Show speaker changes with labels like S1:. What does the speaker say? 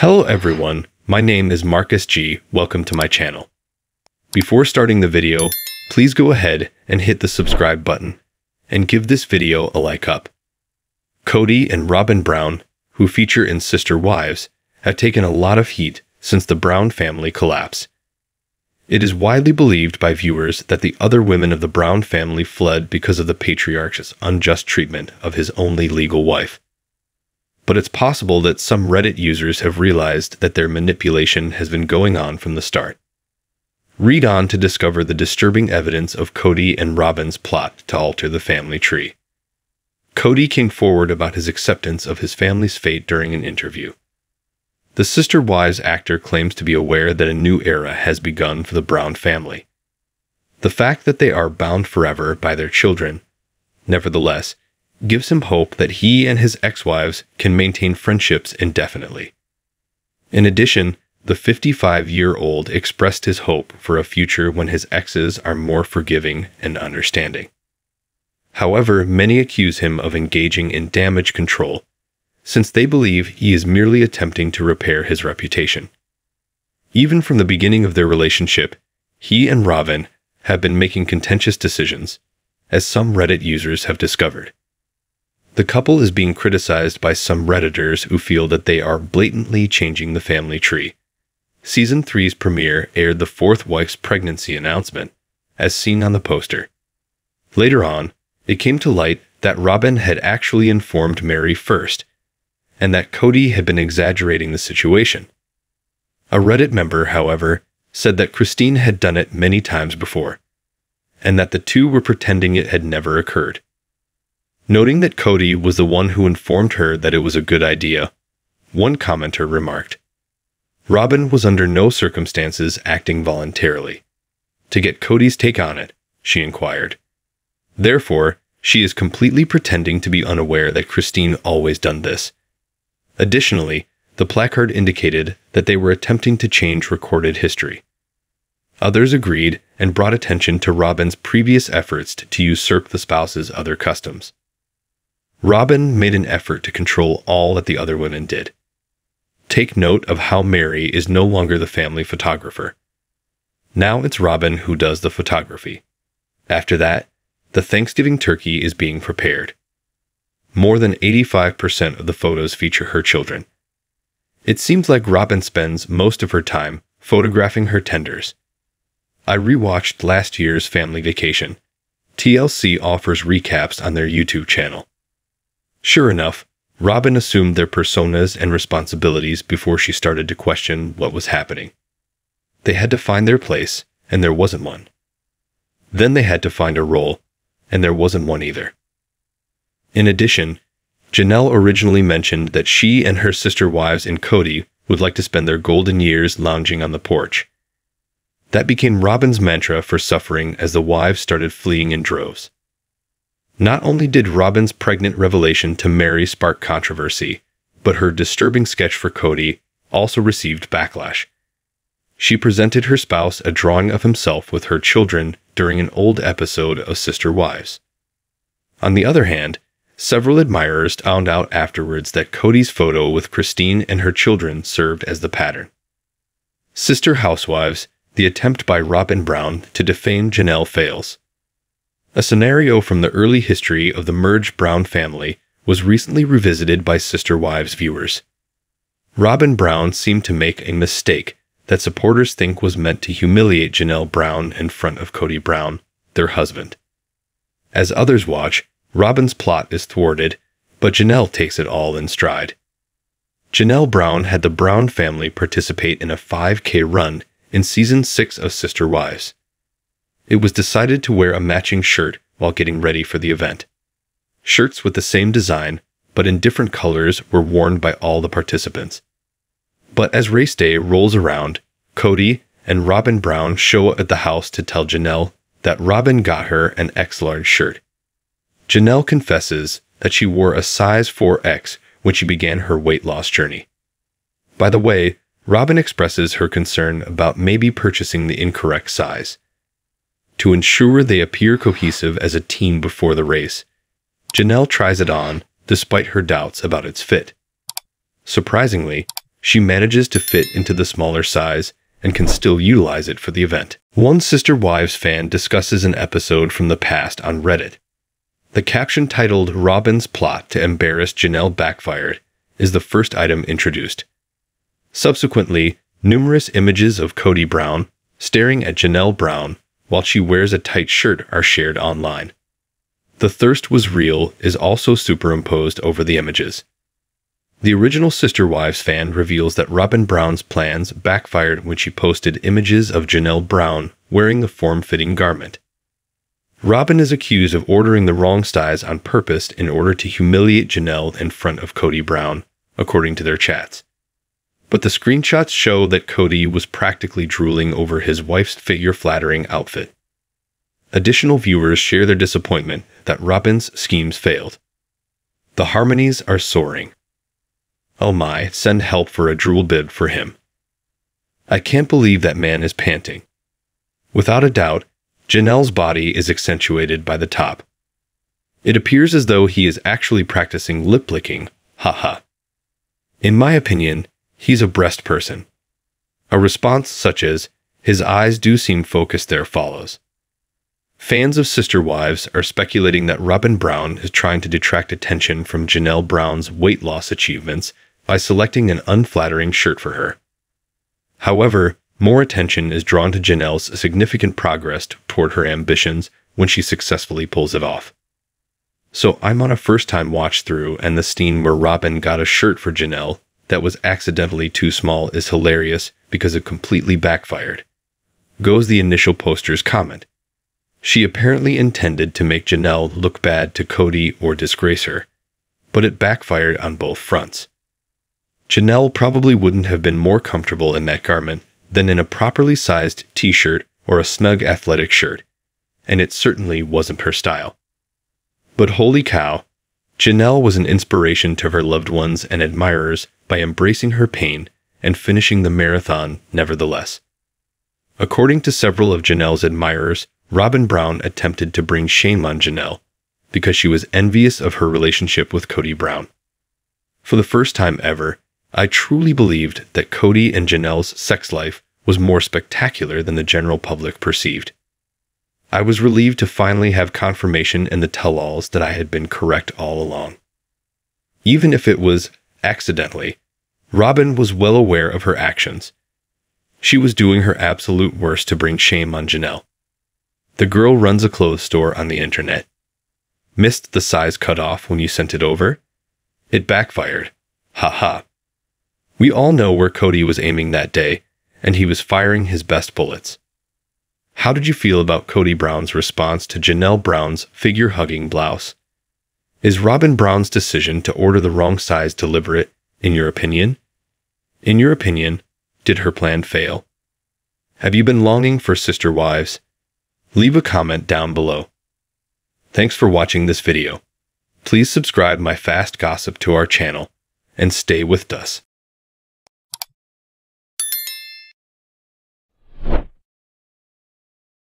S1: Hello everyone, my name is Marcus G. Welcome to my channel. Before starting the video, please go ahead and hit the subscribe button and give this video a like up. Kody and Robyn Brown, who feature in Sister Wives, have taken a lot of heat since the Brown family collapse. It is widely believed by viewers that the other women of the Brown family fled because of the patriarch's unjust treatment of his only legal wife. But it's possible that some Reddit users have realized that their manipulation has been going on from the start. Read on to discover the disturbing evidence of Kody and Robyn's plot to alter the family tree. Kody came forward about his acceptance of his family's fate during an interview. The Sister Wives actor claims to be aware that a new era has begun for the Brown family. The fact that they are bound forever by their children, nevertheless, gives him hope that he and his ex wives can maintain friendships indefinitely. In addition, the 55 year old expressed his hope for a future when his exes are more forgiving and understanding. However, many accuse him of engaging in damage control since they believe he is merely attempting to repair his reputation. Even from the beginning of their relationship, he and Robyn have been making contentious decisions, as some Reddit users have discovered. The couple is being criticized by some Redditors who feel that they are blatantly changing the family tree. Season 3's premiere aired the fourth wife's pregnancy announcement, as seen on the poster. Later on, it came to light that Robyn had actually informed Meri first and that Kody had been exaggerating the situation. A Reddit member, however, said that Christine had done it many times before, and that the two were pretending it had never occurred. Noting that Kody was the one who informed her that it was a good idea, one commenter remarked, Robyn was under no circumstances acting voluntarily. To get Kody's take on it, she inquired. Therefore, she is completely pretending to be unaware that Christine always done this Additionally, the placard indicated that they were attempting to change recorded history. Others agreed and brought attention to Robyn's previous efforts to usurp the spouse's other customs. Robyn made an effort to control all that the other women did. Take note of how Meri is no longer the family photographer. Now it's Robyn who does the photography. After that, the Thanksgiving turkey is being prepared. More than 85% of the photos feature her children. It seems like Robyn spends most of her time photographing her tenders. I rewatched last year's family vacation. TLC offers recaps on their YouTube channel. Sure enough, Robyn assumed their personas and responsibilities before she started to question what was happening. They had to find their place, and there wasn't one. Then they had to find a role, and there wasn't one either. In addition, Janelle originally mentioned that she and her sister wives and Kody would like to spend their golden years lounging on the porch. That became Robyn's mantra for suffering as the wives started fleeing in droves. Not only did Robyn's pregnant revelation to Meri spark controversy, but her disturbing sketch for Kody also received backlash. She presented her spouse a drawing of himself with her children during an old episode of Sister Wives. On the other hand, Several admirers found out afterwards that Kody's photo with Christine and her children served as the pattern. Sister Housewives, the attempt by Robyn Brown to defame Janelle fails. A scenario from the early history of the merged Brown family was recently revisited by Sister Wives viewers. Robyn Brown seemed to make a mistake that supporters think was meant to humiliate Janelle Brown in front of Kody Brown, their husband. As others watch, Robyn's plot is thwarted, but Janelle takes it all in stride. Janelle Brown had the Brown family participate in a 5K run in season 6 of Sister Wives. It was decided to wear a matching shirt while getting ready for the event. Shirts with the same design, but in different colors, were worn by all the participants. But as race day rolls around, Kody and Robyn Brown show up at the house to tell Janelle that Robyn got her an X large shirt. Janelle confesses that she wore a size 4X when she began her weight loss journey. By the way, Robyn expresses her concern about maybe purchasing the incorrect size. To ensure they appear cohesive as a team before the race, Janelle tries it on despite her doubts about its fit. Surprisingly, she manages to fit into the smaller size and can still utilize it for the event. One Sister Wives fan discusses an episode from the past on Reddit. The caption titled Robyn's Plot to Embarrass Janelle Backfired is the first item introduced. Subsequently, numerous images of Kody Brown staring at Janelle Brown while she wears a tight shirt are shared online. The thirst was real is also superimposed over the images. The original Sister Wives fan reveals that Robyn Brown's plans backfired when she posted images of Janelle Brown wearing the form fitting garment. Robyn is accused of ordering the wrong size on purpose in order to humiliate Janelle in front of Kody Brown, according to their chats. But the screenshots show that Kody was practically drooling over his wife's figure flattering outfit. Additional viewers share their disappointment that Robyn's schemes failed. The harmonies are soaring. Oh my, send help for a drool bib for him. I can't believe that man is panting. Without a doubt, Janelle's body is accentuated by the top. It appears as though he is actually practicing lip licking, haha. In my opinion, he's a breast person. A response such as, his eyes do seem focused there follows. Fans of Sister Wives are speculating that Robyn Brown is trying to detract attention from Janelle Brown's weight loss achievements by selecting an unflattering shirt for her. However, more attention is drawn to Janelle's significant progress toward her ambitions when she successfully pulls it off. So I'm on a first time watch through, and the scene where Robyn got a shirt for Janelle that was accidentally too small is hilarious because it completely backfired. Goes the initial poster's comment. She apparently intended to make Janelle look bad to Kody or disgrace her, but it backfired on both fronts. Janelle probably wouldn't have been more comfortable in that garment than in a properly sized t shirt or a snug athletic shirt, and it certainly wasn't her style. But holy cow, Janelle was an inspiration to her loved ones and admirers by embracing her pain and finishing the marathon nevertheless. According to several of Janelle's admirers, Robyn Brown attempted to bring shame on Janelle because she was envious of her relationship with Kody Brown. For the first time ever, I truly believed that Kody and Janelle's sex life was more spectacular than the general public perceived. I was relieved to finally have confirmation in the tell alls that I had been correct all along. Even if it was accidentally, Robyn was well aware of her actions. She was doing her absolute worst to bring shame on Janelle. The girl runs a clothes store on the internet. Missed the size cutoff when you sent it over? It backfired. Ha ha. We all know where Kody was aiming that day, and he was firing his best bullets. How did you feel about Kody Brown's response to Janelle Brown's figure hugging blouse? Is Robyn Brown's decision to order the wrong size deliberate, in your opinion? In your opinion, did her plan fail? Have you been longing for sister wives? Leave a comment down below. Thanks for watching this video. Please subscribe my fast gossip to our channel and stay with us.